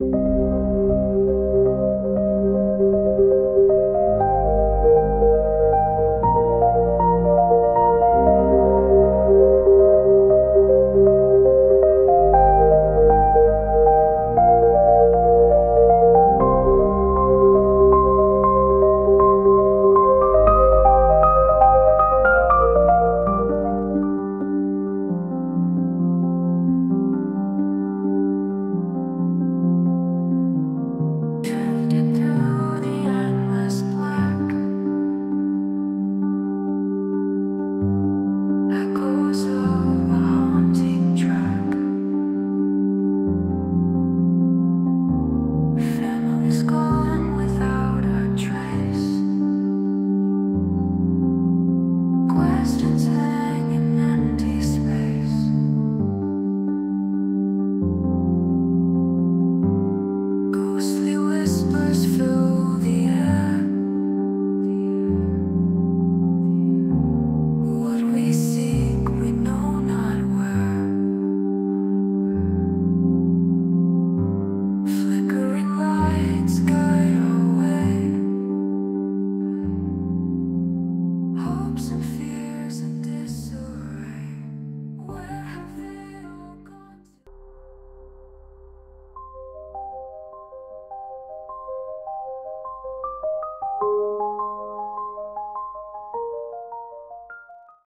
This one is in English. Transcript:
you questions